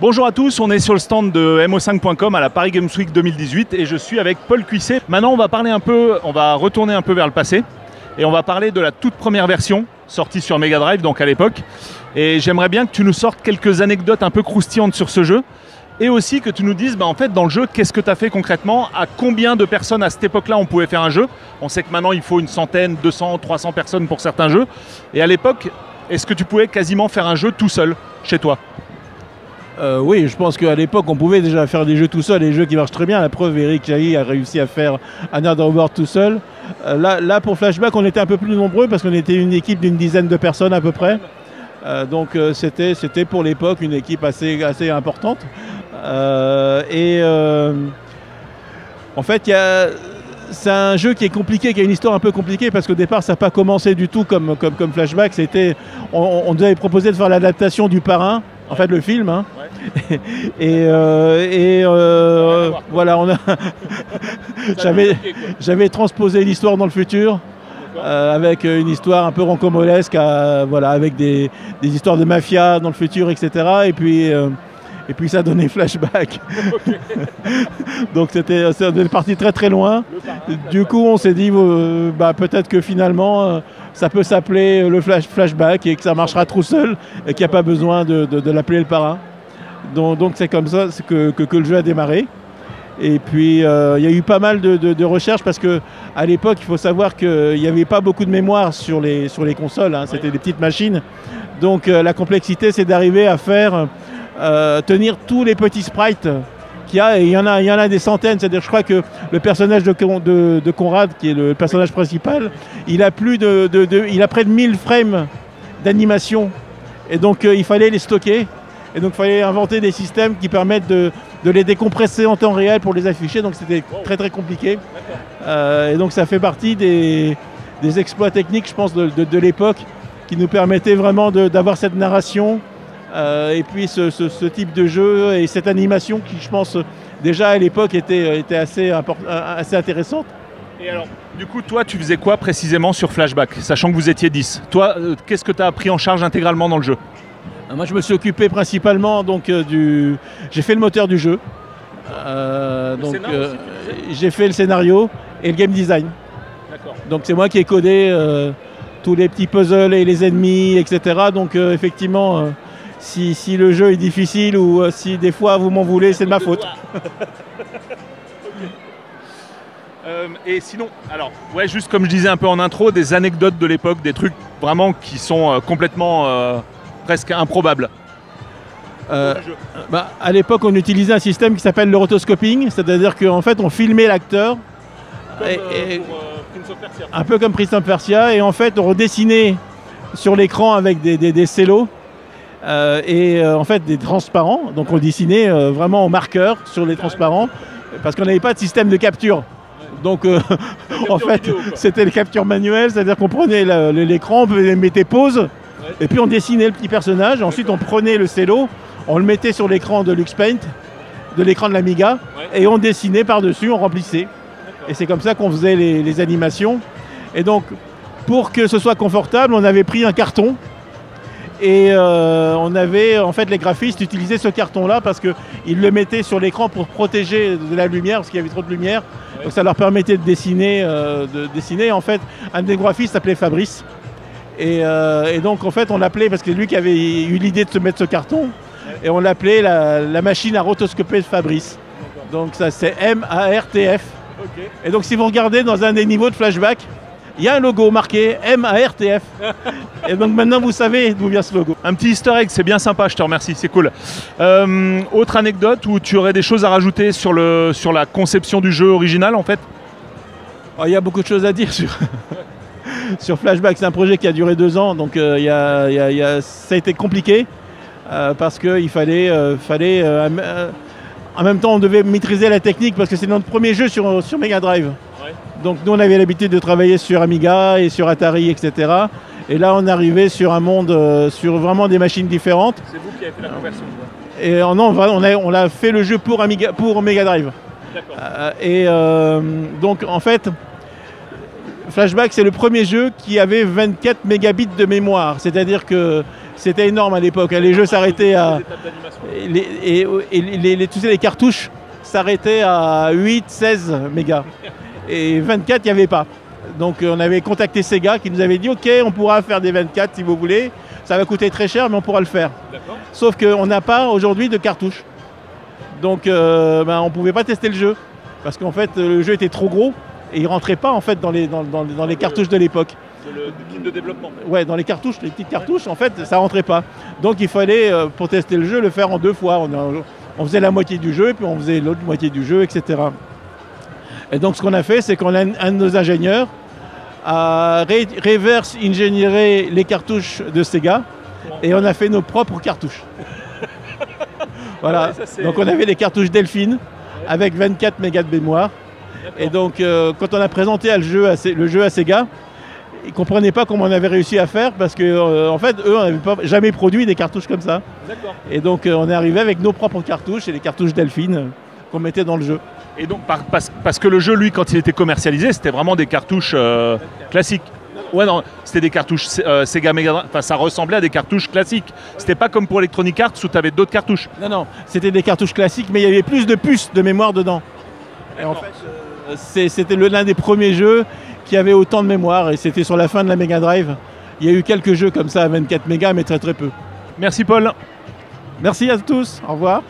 Bonjour à tous, on est sur le stand de mo5.com à la Paris Games Week 2018 et je suis avec Paul Cuisset. Maintenant on va parler un peu, on va retourner un peu vers le passé et on va parler de la toute première version sortie sur Mega Drive donc à l'époque. Et j'aimerais bien que tu nous sortes quelques anecdotes un peu croustillantes sur ce jeu et aussi que tu nous dises bah, en fait dans le jeu qu'est-ce que tu as fait concrètement, à combien de personnes à cette époque-là on pouvait faire un jeu? On sait que maintenant il faut une centaine, 200, 300 personnes pour certains jeux. Et à l'époque, est-ce que tu pouvais quasiment faire un jeu tout seul chez toi? Euh, oui, je pense qu'à l'époque, on pouvait déjà faire des jeux tout seul, des jeux qui marchent très bien. La preuve, Eric Chahi a réussi à faire Another World tout seul. Euh, là, pour Flashback, on était un peu plus nombreux parce qu'on était une équipe d'une dizaine de personnes à peu près. Euh, donc c'était, pour l'époque une équipe assez, importante. et en fait, c'est un jeu qui est compliqué, qui a une histoire un peu compliquée parce qu'au départ, ça n'a pas commencé du tout comme, Flashback. On nous avait proposé de faire l'adaptation du Parrain, en fait, le film. Hein. et, euh, et euh, voilà, on a j'avais, transposé l'histoire dans le futur. Euh, avec une histoire un peu roncomolesque, voilà, avec des, des, histoires de mafia dans le futur, etc. Et puis, et puis ça donnait flashback. Donc c'était parti très très loin. Du coup, on s'est dit bah, peut-être que finalement ça peut s'appeler le flash, flashback et que ça marchera tout seul et qu'il n'y a pas besoin de, l'appeler le parrain. Donc c'est comme ça que, que, le jeu a démarré. Et puis euh, il y a eu pas mal de, recherches parce qu'à l'époque, il faut savoir qu'il n'y avait pas beaucoup de mémoire sur les, sur les consoles, hein. c'était des petites machines. Donc euh, la complexité, c'est d'arriver à faire euh, tenir tous les petits sprites a, et il y en a, il y en a des centaines. C'est-à-dire, je crois que le personnage de, de, Conrad, qui est le personnage principal, il a plus de, il a près de 1000 frames d'animation, et donc euh, il fallait les stocker. Et donc il fallait inventer des systèmes qui permettent de, les décompresser en temps réel pour les afficher. Donc c'était très très compliqué. Euh, et donc ça fait partie des, exploits techniques, je pense, de, l'époque qui nous permettaient vraiment d'avoir cette narration euh, et puis ce, type de jeu et cette animation qui, je pense, déjà à l'époque était, était assez, assez intéressante. Et alors, du coup, toi, tu faisais quoi précisément sur Flashback, sachant que vous étiez 10 Toi, euh, qu'est-ce que tu as pris en charge intégralement dans le jeu? Euh, Moi, je me suis occupé principalement donc, du. J'ai fait le moteur du jeu. donc, j'ai fait le scénario et le game design. Donc, c'est moi qui ai codé tous les petits puzzles et les ennemis, etc. Donc, effectivement si, le jeu est difficile ou euh, si des fois vous m'en voulez, c'est de ma faute. Euh, et sinon, alors, ouais, juste comme je disais un peu en intro, des anecdotes de l'époque, des trucs vraiment qui sont euh, complètement presque improbables. Bah, à l'époque, on utilisait un système qui s'appelle le rotoscoping, c'est-à-dire qu'en fait, on filmait l'acteur. un peu comme Prince of Persia, et en fait, on redessinait sur l'écran avec des, des, des cellos et euh, en fait des transparents. Donc on dessinait euh, vraiment au marqueur sur les transparents parce qu'on n'avait pas de système de capture. Donc en fait c'était le capture manuel, c'est-à-dire qu'on prenait l'écran, on mettait pause et puis on dessinait le petit personnage. Ensuite on prenait le cello, on le mettait sur l'écran de LuxPaint, de l'écran de l'Amiga et on dessinait par-dessus, on remplissait. Et c'est comme ça qu'on faisait les animations. Et donc pour que ce soit confortable, on avait pris un carton et euh, on avait, en fait, les graphistes utilisaient ce carton-là parce qu'ils le mettaient sur l'écran pour protéger de la lumière, parce qu'il y avait trop de lumière. Donc ça leur permettait de dessiner. Euh, de dessiner. En fait, un des graphistes s'appelait Fabrice. Euh, et, donc, en fait, on l'appelait, parce que c'est lui qui avait eu l'idée de se mettre ce carton, et on l'appelait la, machine à rotoscoper de Fabrice. Donc ça, c'est M-A-R-T-F. Et donc, si vous regardez dans un des niveaux de flashback, il y a un logo marqué M-A-R-T-F. Et donc maintenant vous savez d'où vient ce logo. Un petit easter egg, c'est bien sympa, je te remercie, c'est cool. Euh, autre anecdote où tu aurais des choses à rajouter sur, le, sur la conception du jeu original en fait? Oh, Il y a beaucoup de choses à dire sur, sur Flashback. C'est un projet qui a duré deux ans, donc euh, y a, ça a été compliqué euh, parce qu'il fallait, fallait en même temps on devait maîtriser la technique parce que c'est notre premier jeu sur, sur Mega Drive. Donc nous, on avait l'habitude de travailler sur Amiga et sur Atari, etc. Et là, on est arrivé sur un monde, euh, sur vraiment des machines différentes. C'est vous qui avez fait la conversion Et euh, non, on a, on a fait le jeu pour, Amiga, pour Mega Drive. D'accord. et euh, donc, en fait, Flashback, c'est le premier jeu qui avait 24 mégabits de mémoire. C'est-à-dire que c'était énorme à l'époque. Les jeux s'arrêtaient à. Les, et, et les, les, tu sais, les cartouches s'arrêtaient à 8, 16 mégas. Et 24, il n'y avait pas. Donc on avait contacté Sega qui nous avait dit ok on pourra faire des 24 si vous voulez, ça va coûter très cher mais on pourra le faire. Sauf qu'on n'a pas aujourd'hui de cartouches. Donc euh, ben, on ne pouvait pas tester le jeu. Parce qu'en fait le jeu était trop gros et il ne rentrait pas en fait dans les, dans, dans, dans les cartouches de l'époque. Le kit de développement. Ouais, dans les cartouches, les petites cartouches, en fait, ça rentrait pas. Donc il fallait, euh, pour tester le jeu, le faire en deux fois. On, on faisait la moitié du jeu, puis on faisait l'autre moitié du jeu, etc. Et donc ce qu'on a fait, c'est qu'on a un, de nos ingénieurs a ré reverse ingénieré les cartouches de Sega et on a fait nos propres cartouches. voilà. Ouais, donc on avait les cartouches Delphine avec 24 mégas de mémoire. Et donc euh, quand on a présenté le jeu à, le jeu à Sega, ils ne comprenaient pas comment on avait réussi à faire parce que euh, en fait eux n'avaient pas jamais produit des cartouches comme ça. Et donc euh, on est arrivé avec nos propres cartouches et les cartouches Delphine qu'on mettait dans le jeu. Et donc par, parce, parce, que le jeu, lui, quand il était commercialisé, c'était vraiment des cartouches euh, classiques. Ouais, non, c'était des cartouches euh, Sega Mega Drive. Enfin, ça ressemblait à des cartouches classiques. C'était pas comme pour Electronic Arts où tu avais d'autres cartouches. Non, non, c'était des cartouches classiques, mais il y avait plus de puces de mémoire dedans. Et en fait, euh, c'était l'un des premiers jeux qui avait autant de mémoire et c'était sur la fin de la Mega Drive. Il y a eu quelques jeux comme ça à 24 mégas, mais très très peu. Merci Paul. Merci à tous. Au revoir.